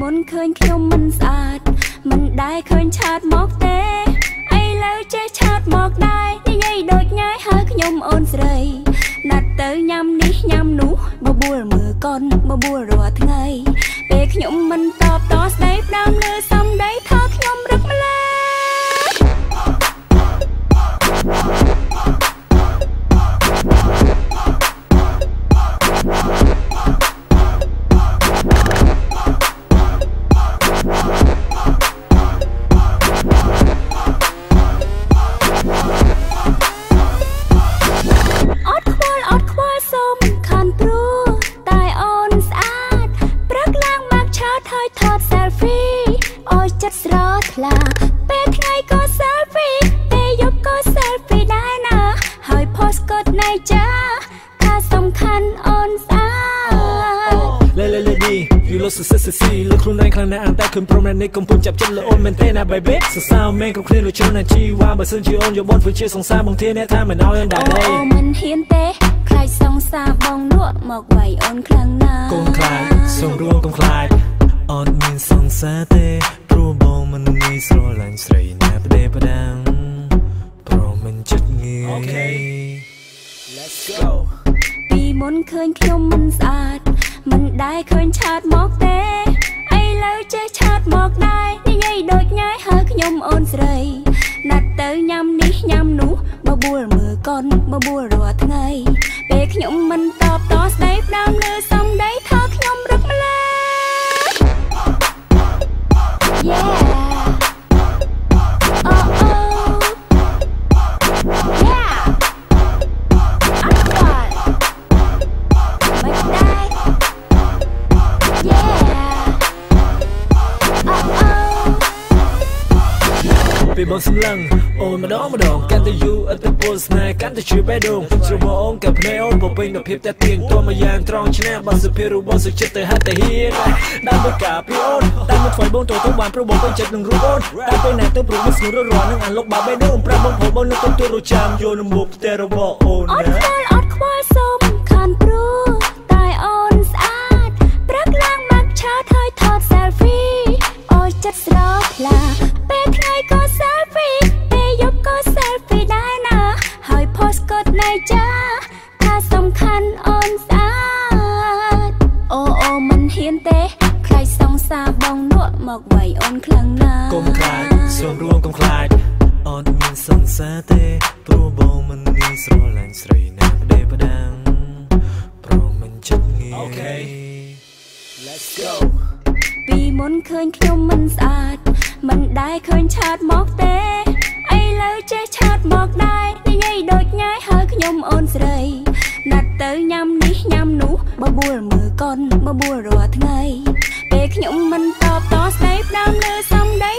មុនឃើញខ្ញុំមិនស្អាត មិនដែលឃើញឆាតមកទេឥឡូវចេះឆាតមកដែរនិយាយដូចញ៉ាយហៅខ្ញុំអូនស្រីណាត់ទៅញ៉ាំនេះញ៉ាំនោះបបួលមើលកូនបបួលរាល់ថ្ងៃ ពេលខ្ញុំមិនតបតស្ដីផ្ដាំលើសំដីថាខ្ញុំរឹកម្លេ តហើយថត selfie អោយចិត្តស្រថ្លាពេលថ្ងៃក៏ selfie ពេលយប់ក៏ selfie ដែរណា ហើយ post កត់ណៃចាថាសំខាន់អូនស្អាតលេលេលេឌី you look so sexy លើខ្លួនឯងខ្លាំងណាស់អន្តែឃើញព្រមនៅនេះកំពុងចាប់ចិត្តលើអូនមែនទេណា baby សរសើរមែនគ្រប់គ្នាដូចជឿណាជីវ៉ាបើសិនជាអូនយកបនធ្វើជាសង្សារបងធានាថាមិនឲ្យអូនដែរអូទេអូមិនហ៊ានទេខ្លាចសង្សារបងលក់មកវាយអូនខ្លាំងណាស់កូនខ្លាចសូមរួមកុំខ្លាច អត់មានសង្សារទេព្រោះបងមិនងាយស្រឡាញ់ស្រីណាផ្ដេផ្ដាំងព្រោះមិនចិត្តងាយ Okay let's go ពីមុនឃើញខ្ញុំមិនស្អាត មិនដែលឃើញឆាតមកទេឥឡូវចេះឆាតមកដែរនិយាយដូចញ៉ាយហៅខ្ញុំអូនស្រីណាត់ទៅញ៉ាំនេះញ៉ាំនោះបបួលមើលកូនបបួលរាល់ថ្ងៃពេលខ្ញុំមិនតបតស្ដីផ្ដាំលើសំ ពេលបងសម្លឹងអូនម្ដងម្ដងកាន់តែយូរអត់ទៅពលស្នេហ៍កាន់តែជឿបេះដូងជ្របងអូនกับភ្នែកអូនបំពេញដោយភាពតែទៀងទាត់មកយ៉ាងត្រង់ឈ្នះបើសុភារូបបងសុចិត្តទៅហាត់តែហ៊ានដល់មកកាពីអូនតែមកធ្វើបងទៅទៅបានព្រោះបងពេញចិត្តនឹងរូបអូនតែពេលណាទៅព្រោះមិនស្ងួតរស់នឹងអាលោកបាបេះដូងប្រាប់បងព្រោះបងនឹងទៅទូរចាំយកនៅមុខផ្ទះរបស់អូនអត់ណាខ្វល់អត់ខ្វល់សុំខានព្រោះតែអូនស្អាតព្រឹកឡើងមកឆោតហើយថត selfie អូយចិត្តស្រថ្លាពេល ណៃចាថាសំខាន់អូនស្អាតអូអូមិនហ៊ានទេខ្លាចសង្សារបងលក់មកវាយអូនខ្លាំងណាស់កុំខ្លាចសូមរួមកុំខ្លាចអត់មានសង្សារទេព្រោះបងមិនងាយស្រឡាញ់ស្រីណាផ្ដេផ្ដាំងព្រោះមិនចិត្តងាយ Okay Let's go ពីមុនឃើញខ្ញុំមិនស្អាត មិនដែលឃើញឆាតមកទេ ឥឡូវចេះឆាតមកដែរនិយាយដូចញ៉ាយហៅខ្ញុំអូនស្រីណាត់ទៅញ៉ាំនេះញ៉ាំនោះបបួលមើលកូនបបួលរាល់ថ្ងៃពេលខ្ញុំមិនតបតស្ដីផ្ដាំលើសំដី